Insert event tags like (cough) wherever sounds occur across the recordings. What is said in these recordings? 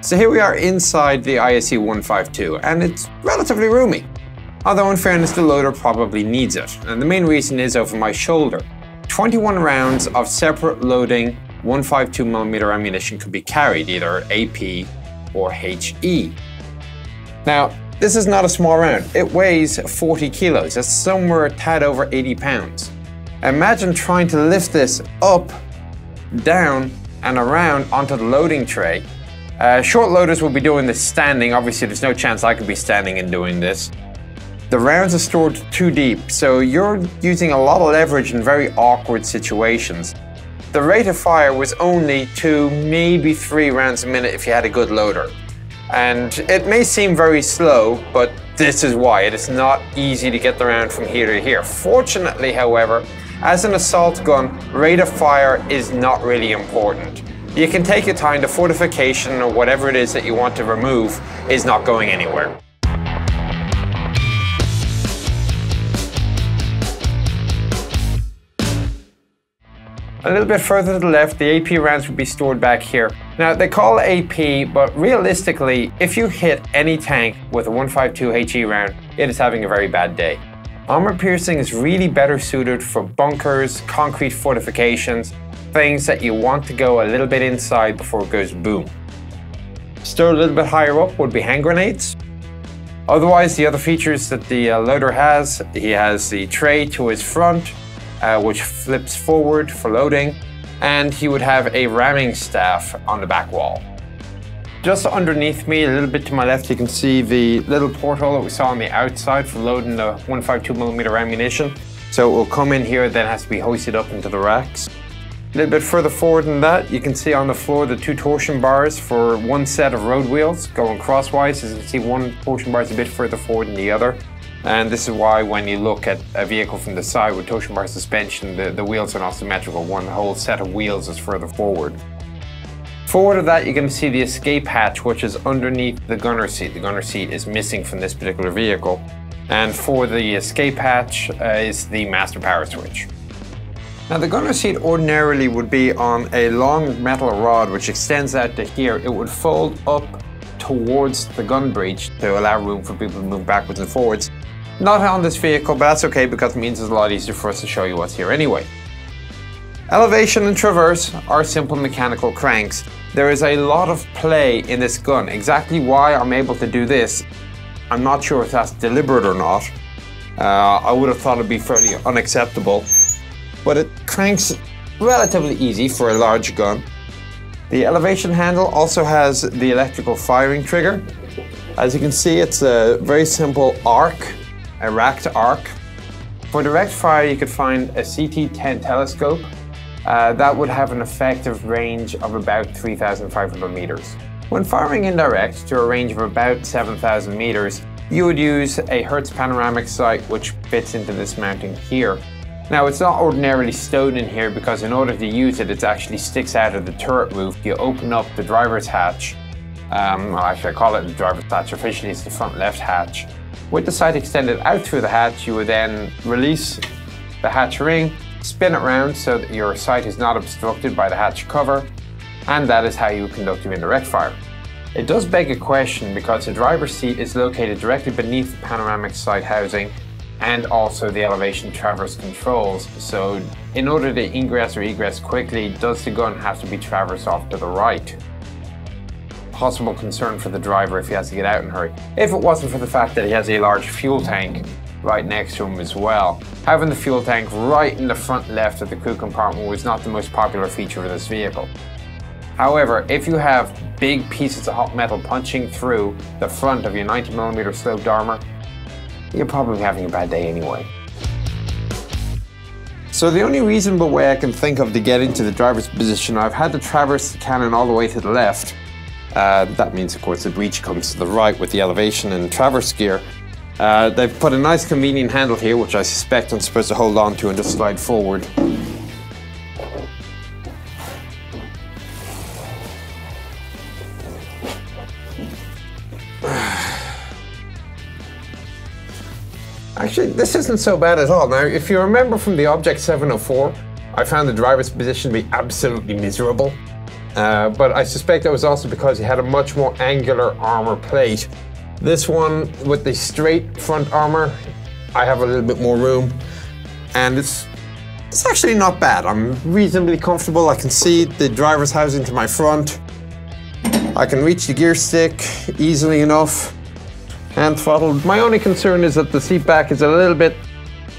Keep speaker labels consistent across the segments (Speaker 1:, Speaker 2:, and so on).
Speaker 1: So here we are inside the ISU 152 and it's relatively roomy. Although in fairness the loader probably needs it and the main reason is over my shoulder. 21 rounds of separate loading 152mm ammunition could be carried, either AP or HE. Now, this is not a small round. It weighs 40 kilos. That's somewhere a tad over 80 pounds. Imagine trying to lift this up, down, and around onto the loading tray uh, short loaders will be doing this standing. Obviously, there's no chance I could be standing and doing this. The rounds are stored too deep, so you're using a lot of leverage in very awkward situations. The rate of fire was only two, maybe three rounds a minute if you had a good loader. And it may seem very slow, but this is why. It is not easy to get the round from here to here. Fortunately, however, as an assault gun, rate of fire is not really important. You can take your time, the fortification or whatever it is that you want to remove is not going anywhere. A little bit further to the left, the AP rounds would be stored back here. Now, they call AP, but realistically, if you hit any tank with a 152 HE round, it is having a very bad day. Armor piercing is really better suited for bunkers, concrete fortifications, things that you want to go a little bit inside before it goes boom. Still a little bit higher up would be hand grenades. Otherwise, the other features that the uh, loader has, he has the tray to his front, uh, which flips forward for loading, and he would have a ramming staff on the back wall. Just underneath me, a little bit to my left, you can see the little porthole that we saw on the outside for loading the 152mm ammunition. So it will come in here, then has to be hoisted up into the racks. Little bit further forward than that, you can see on the floor the two torsion bars for one set of road wheels going crosswise. As you can see, one torsion bar is a bit further forward than the other. And this is why when you look at a vehicle from the side with torsion bar suspension, the, the wheels are not symmetrical. One whole set of wheels is further forward. Forward of that, you're going to see the escape hatch, which is underneath the gunner seat. The gunner seat is missing from this particular vehicle. And for the escape hatch uh, is the master power switch. Now the gunner seat ordinarily would be on a long metal rod which extends out to here. It would fold up towards the gun breech to allow room for people to move backwards and forwards. Not on this vehicle, but that's okay because it means it's a lot easier for us to show you what's here anyway. Elevation and traverse are simple mechanical cranks. There is a lot of play in this gun. Exactly why I'm able to do this, I'm not sure if that's deliberate or not. Uh, I would have thought it'd be fairly unacceptable but it cranks relatively easy for a large gun. The elevation handle also has the electrical firing trigger. As you can see, it's a very simple arc, a racked arc. For direct fire, you could find a CT-10 telescope. Uh, that would have an effective range of about 3,500 meters. When firing indirect to a range of about 7,000 meters, you would use a Hertz panoramic sight which fits into this mounting here. Now it's not ordinarily stowed in here because in order to use it, it actually sticks out of the turret roof. You open up the driver's hatch. Um, well, actually I call it the driver's hatch, officially it's the front left hatch. With the sight extended out through the hatch, you would then release the hatch ring, spin it around so that your sight is not obstructed by the hatch cover, and that is how you conduct your indirect fire. It does beg a question because the driver's seat is located directly beneath the panoramic sight housing and also the elevation traverse controls. So in order to ingress or egress quickly, does the gun have to be traversed off to the right? Possible concern for the driver if he has to get out in hurry. If it wasn't for the fact that he has a large fuel tank right next to him as well. Having the fuel tank right in the front left of the crew compartment was not the most popular feature of this vehicle. However, if you have big pieces of hot metal punching through the front of your 90mm sloped armor, you're probably having a bad day anyway. So the only reasonable way I can think of to get into the driver's position, I've had to traverse the cannon all the way to the left. Uh, that means, of course, the breech comes to the right with the elevation and traverse gear. Uh, they've put a nice convenient handle here, which I suspect I'm supposed to hold on to and just slide forward. Actually, this isn't so bad at all. Now, if you remember from the Object 704, I found the driver's position to be absolutely miserable. Uh, but I suspect that was also because he had a much more angular armor plate. This one with the straight front armor, I have a little bit more room, and it's it's actually not bad. I'm reasonably comfortable. I can see the driver's housing to my front. I can reach the gear stick easily enough. Hand throttle. My only concern is that the seat back is a little bit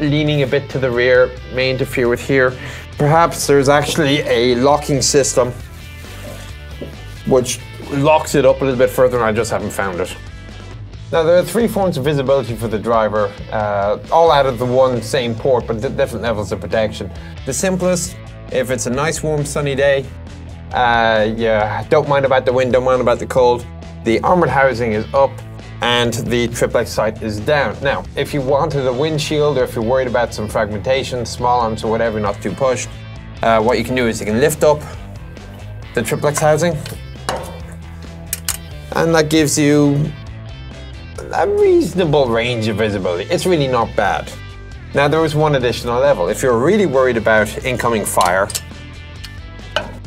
Speaker 1: leaning a bit to the rear, may interfere with here. Perhaps there's actually a locking system which locks it up a little bit further and I just haven't found it. Now there are three forms of visibility for the driver, uh, all out of the one same port, but different levels of protection. The simplest, if it's a nice warm sunny day, uh, yeah, don't mind about the wind, don't mind about the cold. The armored housing is up and the triplex sight is down. Now, if you wanted a windshield or if you're worried about some fragmentation, small arms or whatever, not too pushed, uh, what you can do is you can lift up the triplex housing and that gives you a reasonable range of visibility. It's really not bad. Now there is one additional level. If you're really worried about incoming fire,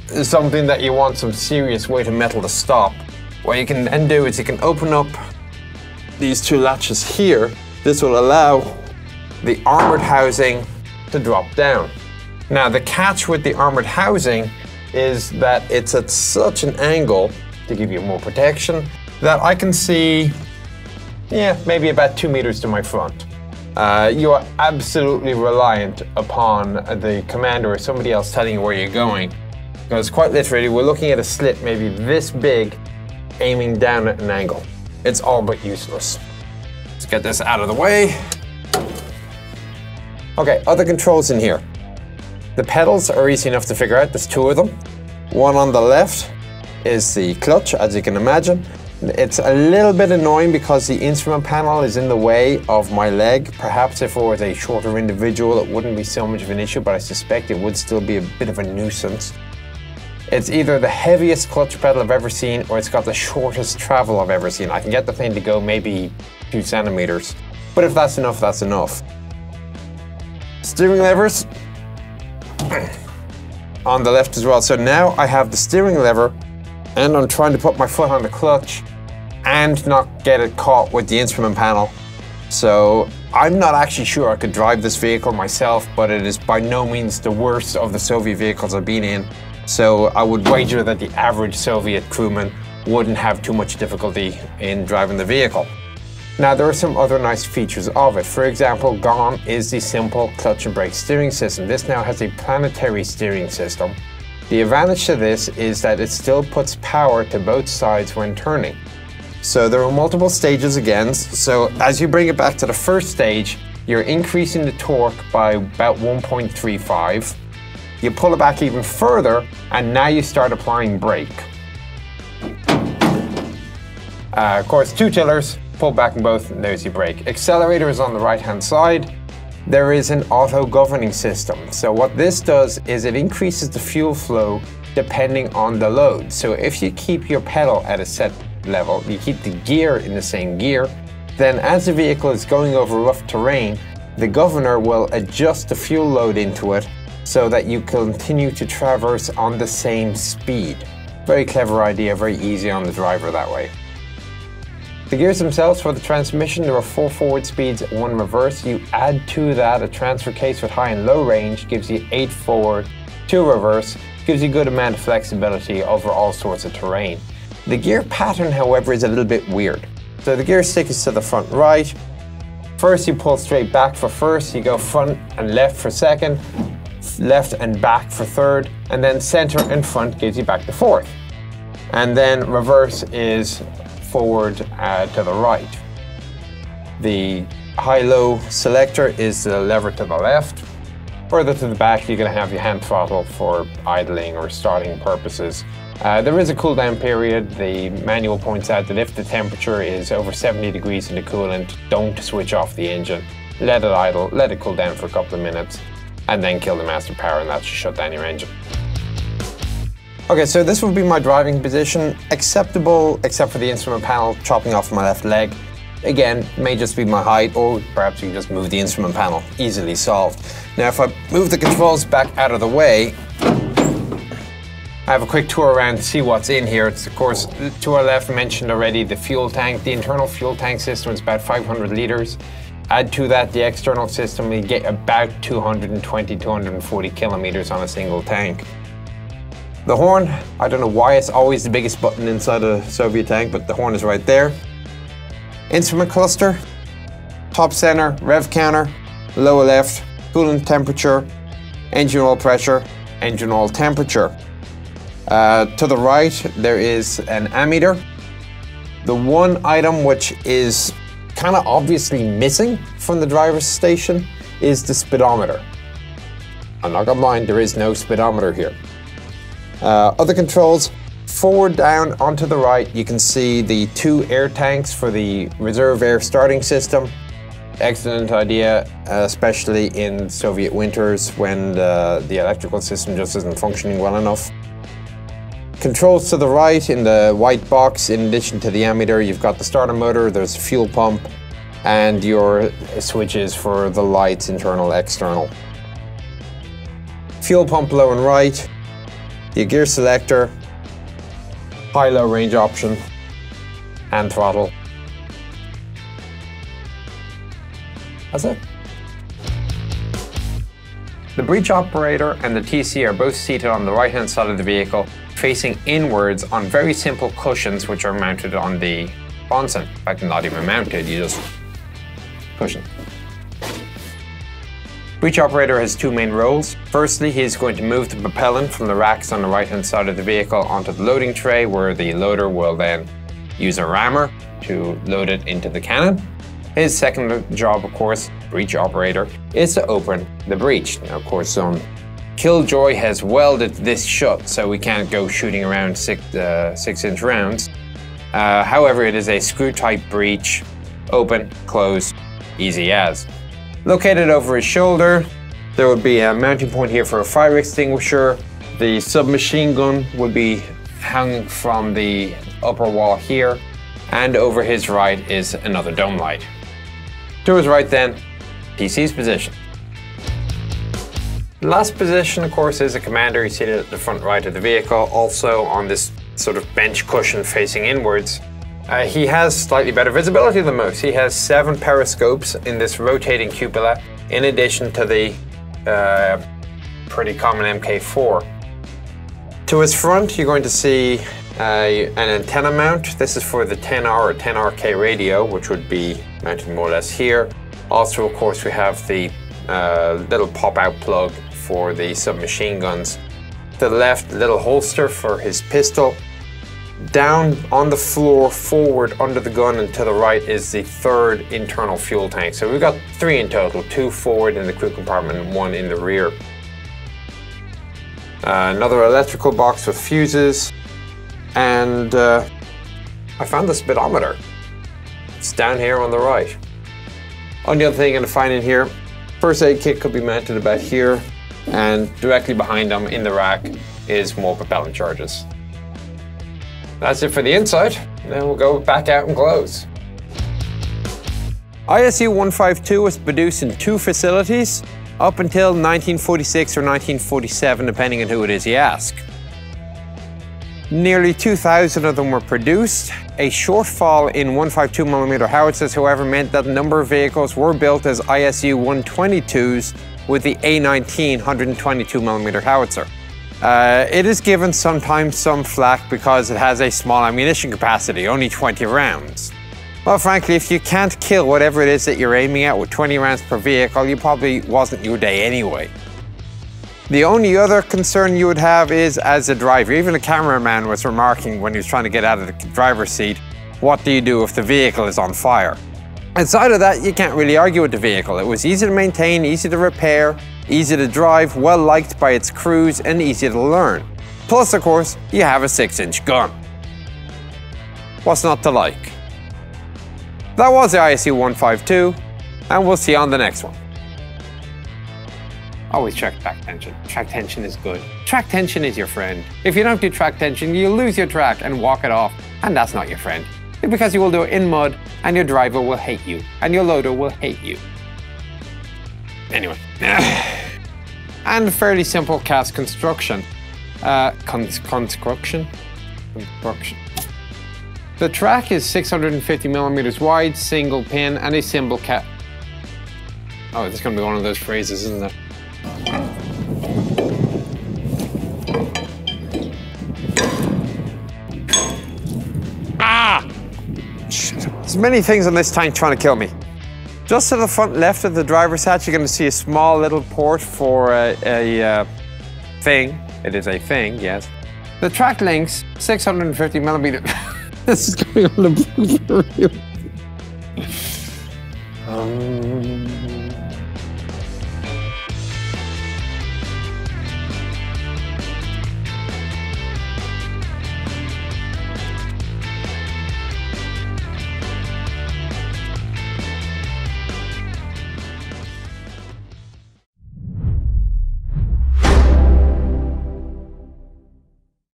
Speaker 1: something that you want some serious weight of metal to stop, what you can then do is you can open up these two latches here. This will allow the armored housing to drop down. Now the catch with the armored housing is that it's at such an angle to give you more protection that I can see yeah, maybe about two meters to my front. Uh, you are absolutely reliant upon the commander or somebody else telling you where you're going. Because quite literally, we're looking at a slit maybe this big, aiming down at an angle. It's all but useless. Let's get this out of the way. Okay, other controls in here. The pedals are easy enough to figure out. There's two of them. One on the left is the clutch, as you can imagine. It's a little bit annoying because the instrument panel is in the way of my leg. Perhaps if I was a shorter individual, it wouldn't be so much of an issue, but I suspect it would still be a bit of a nuisance. It's either the heaviest clutch pedal I've ever seen or it's got the shortest travel I've ever seen. I can get the thing to go maybe two centimeters, but if that's enough, that's enough. Steering levers (coughs) on the left as well. So now I have the steering lever and I'm trying to put my foot on the clutch and not get it caught with the instrument panel. So I'm not actually sure I could drive this vehicle myself, but it is by no means the worst of the Soviet vehicles I've been in. So I would wager that the average Soviet crewman wouldn't have too much difficulty in driving the vehicle. Now there are some other nice features of it. For example, gone is the simple clutch and brake steering system. This now has a planetary steering system the advantage to this is that it still puts power to both sides when turning. So there are multiple stages again, so as you bring it back to the first stage, you're increasing the torque by about 1.35. You pull it back even further, and now you start applying brake. Uh, of course, two tillers, pull back in both, and there's your brake. Accelerator is on the right-hand side, there is an auto governing system. So what this does is it increases the fuel flow depending on the load. So if you keep your pedal at a set level, you keep the gear in the same gear, then as the vehicle is going over rough terrain, the governor will adjust the fuel load into it so that you continue to traverse on the same speed. Very clever idea, very easy on the driver that way. The gears themselves for the transmission, there are four forward speeds, one reverse. You add to that a transfer case with high and low range, gives you eight forward, two reverse, gives you a good amount of flexibility over all sorts of terrain. The gear pattern, however, is a little bit weird. So the gear stick is to the front right. First you pull straight back for first, you go front and left for second, left and back for third, and then center and front gives you back to fourth. And then reverse is forward uh, to the right. The high-low selector is the lever to the left. Further to the back, you're going to have your hand throttle for idling or starting purposes. Uh, there is a cool down period. The manual points out that if the temperature is over 70 degrees in the coolant, don't switch off the engine. Let it idle, let it cool down for a couple of minutes, and then kill the master power, and that should shut down your engine. Okay, so this would be my driving position. Acceptable, except for the instrument panel chopping off my left leg. Again, may just be my height, or perhaps you can just move the instrument panel. Easily solved. Now, if I move the controls back out of the way, I have a quick tour around to see what's in here. It's of course to our left mentioned already the fuel tank. The internal fuel tank system is about 500 litres. Add to that the external system, we get about 220, 240 kilometers on a single tank. The horn, I don't know why it's always the biggest button inside a Soviet tank, but the horn is right there. Instrument cluster, top center, rev counter, lower left, coolant temperature, engine oil pressure, engine oil temperature. Uh, to the right, there is an ammeter. The one item which is kind of obviously missing from the driver's station is the speedometer. I'm not gonna lie, there is no speedometer here. Uh, other controls, forward down onto the right, you can see the two air tanks for the reserve air starting system. Excellent idea, especially in Soviet winters when the, the electrical system just isn't functioning well enough. Controls to the right in the white box, in addition to the ammeter, you've got the starter motor, there's a fuel pump, and your switches for the lights, internal, external. Fuel pump low and right, your gear selector, high-low range option, and throttle. That's it. The breech operator and the TC are both seated on the right hand side of the vehicle facing inwards on very simple cushions which are mounted on the sponson. In fact, not even mounted, you just cushion. Breech operator has two main roles. Firstly, he is going to move the propellant from the racks on the right hand side of the vehicle onto the loading tray where the loader will then use a rammer to load it into the cannon. His second job, of course, breech operator, is to open the breach. Now, of course, um, Killjoy has welded this shut so we can't go shooting around six, uh, six inch rounds. Uh, however, it is a screw type breach, open, close, easy as. Located over his shoulder, there would be a mounting point here for a fire extinguisher. The submachine gun would be hung from the upper wall here, and over his right is another dome light. To his right then, TC's position. The last position, of course, is a commander. He's seated at the front right of the vehicle, also on this sort of bench cushion facing inwards. Uh, he has slightly better visibility than most. He has seven periscopes in this rotating cupola, in addition to the uh, pretty common MK4. To his front, you're going to see uh, an antenna mount. This is for the 10R or 10RK radio, which would be mounted more or less here. Also, of course, we have the uh, little pop-out plug for the submachine guns. The left, little holster for his pistol. Down on the floor, forward under the gun, and to the right is the third internal fuel tank. So we've got three in total, two forward in the crew compartment and one in the rear. Uh, another electrical box with fuses, and uh, I found the speedometer. It's down here on the right. Only other thing going to find in here, first aid kit could be mounted about here, and directly behind them in the rack is more propellant charges. That's it for the inside. Then we'll go back out and close. ISU 152 was produced in two facilities up until 1946 or 1947, depending on who it is you ask. Nearly 2,000 of them were produced. A shortfall in 152mm howitzers, however, meant that a number of vehicles were built as ISU 122s with the A19 122mm howitzer. Uh, it is given sometimes some flack because it has a small ammunition capacity, only 20 rounds. Well, frankly, if you can't kill whatever it is that you're aiming at with 20 rounds per vehicle, you probably wasn't your day anyway. The only other concern you would have is as a driver, even a cameraman was remarking when he was trying to get out of the driver's seat, what do you do if the vehicle is on fire? Outside of that, you can't really argue with the vehicle. It was easy to maintain, easy to repair, easy to drive, well liked by its crews, and easy to learn. Plus, of course, you have a 6-inch gun. What's not to like? That was the ISU 152, and we'll see you on the next one. Always check track tension. Track tension is good. Track tension is your friend. If you don't do track tension, you lose your track and walk it off, and that's not your friend because you will do it in mud and your driver will hate you and your loader will hate you. Anyway. (sighs) and fairly simple cast construction. Uh, con construction. Construction. The track is 650 millimeters wide, single pin, and a cymbal cap. Oh, it's gonna be one of those phrases, isn't it? There's many things on this tank trying to kill me. Just to the front left of the driver's hatch, you're going to see a small little port for a, a uh, thing. It is a thing, yes. The track links 650 millimeter. (laughs) this is going on the. (laughs) Um,